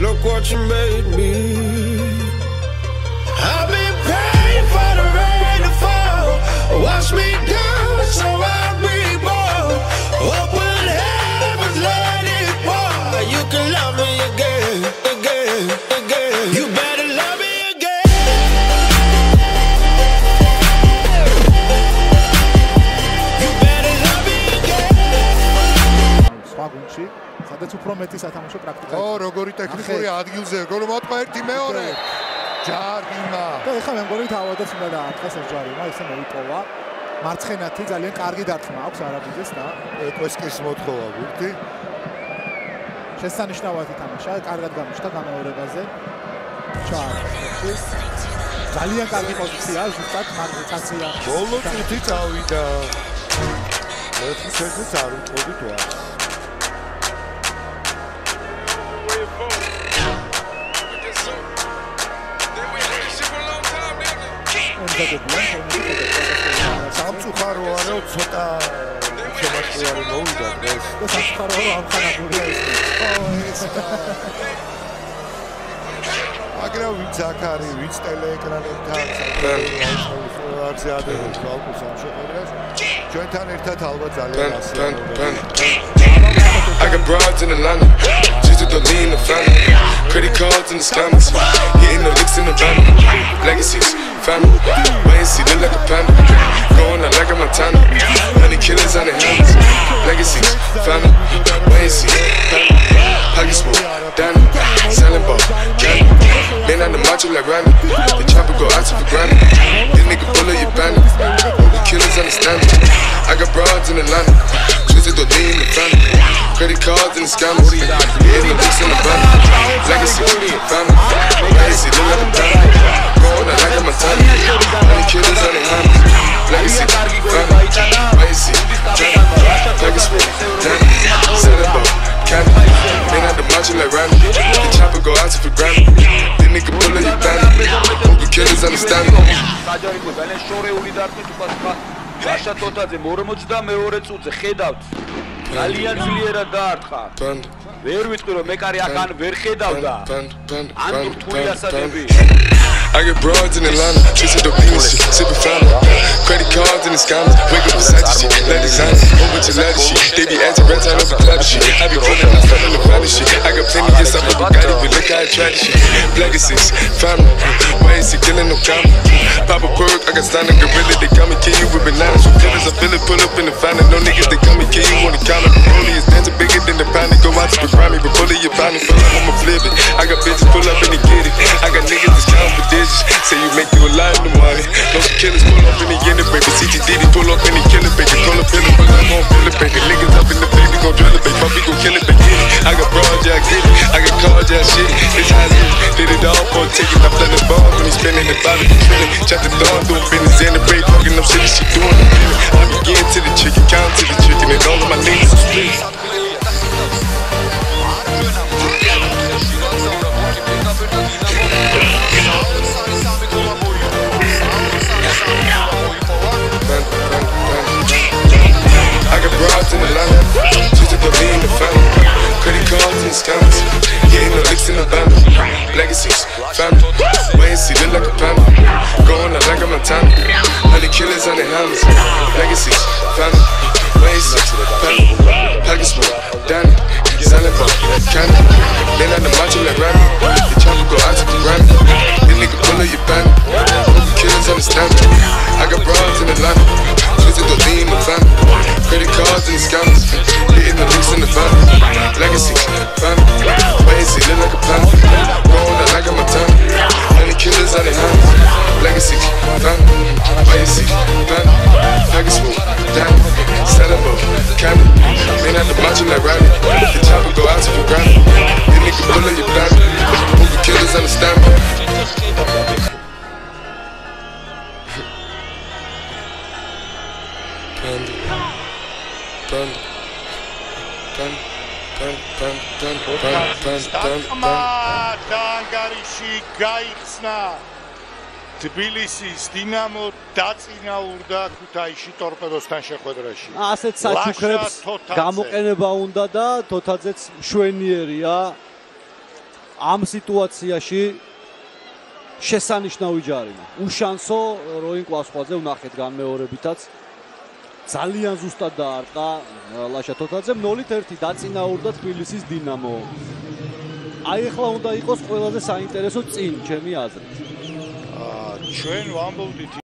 Look what you made me. I've been სადაც უფრო მეტი სათამაშო პრაქტიკა. ო, როგორი ტექნიკური ადგილზე, გოლ მოტყვა ერთი მეორე. ჯარგიმა. და ეხლა მე მგონი თავადაც უნდა დაარტყეს ეს ჯარიმა, ისე მოიპოვა. მარცხენათი ძალიან კარგი დარტყმა აქვს არაბიძეს და ეკვესკის მოთხოვა გურთი. შესანიშნავად ითამაშა, კარგად გამოჩნდა გამეორებაზე. ჩაარჩეს. ძალიან კარგი პოზიციაა, ზუსტად მარცხენაცია. ბოლო წუთი წავიდა. ერთი შეძლო წარუწოდით ვა. სამწუხარო არა ცოტა შემოწიარი მოვიდა დღეს. და სამწუხარო რომ ამხანაგურია ის. აგრა ვინც აქ არის, ვინც ტელეეკრანებთან არც ადერებს ალკუს ამ შეხვედრას. ჩვენთან ერთად ალბათ ძალიან ასია. I got broads in Atlanta, just to lean the family. Credit cards in the scammers, hitting the in Atlanta, just to lean the family. Credit cards and the scammers. The books in the van. Legacy, family. Legacy, look like a diamond. Going out like a Montana. Honey killers on the hand. Legacy, family. Legacy. Legacy, Danny. Selling ball, candy. Ain't out the macho like Randy. The chopper go out to for granted. Me. საჯარიმო ძალიან შორეული დარტყით უკასხა გაშა თოთაძე 42 წუთზე ხედავთ ძალიან ძლიერად დაარტყა ვერ ვიტყვი რომ მეკარი აქ ან ვერ ხედავდა panda, panda, ან panda, რთული ასადები panda. I get broads in Atlanta, chasing the Venus, sipping fountain. Credit cards in the scammers, wake up beside shit, let design, whole bunch of leather shit. They be acting rats, I never clap shit. I be pulling up, stuff in the valley shit. I got plenty, yes, I'm a Bugatti, but look how I try this shit. Legacies, family, why is he killing no comma? Pop a perk, I got standing gorilla, they come and kill you with bananas. With killers, I feel it, pull up in the fountain. No niggas, they come and kill you on the counter. Rollie is dancing bigger than the pound. Go out to the Grammy, but pull it, your pound, feel like I'ma flip it. I got bitches pull up and they get it. I got niggas that's counting for digits. Say you make you a lot of money. No killers pull up in the end, baby. CT Diddy pull up in the killer, baby. Call up in the Bobby the Trinity, chop the thorn through legacies, family, ways, panic, package smoke, down it, silent. They not the macho like Rami, go out to the Grammy. Panda, panda, panda, panda, panda, panda, panda, panda, დარტყმა და ანგარიში გაიხსნა. თბილისის დინამო დაწინაურდა ქუთაისში ტორპედოსთან შეხვედრაში. ასეთ საჩუქრებს გამოყენება უნდა და თოთაძეც მშვენიერია ამ სიტუაციაში შესანიშნავი ჯარიმა. უშანსო როინ კვასხვაძე ვნახეთ განმეორებითაც ძალიან ზუსტად დაარტყა ლაშა თოთაძემ 0-1 დაწინაურდა თბილისის დინამო. აი ახლა უნდა იყოს ყველაზე საინტერესო წინ ჩემი აზრით. აა ჩვენ ვამბობდით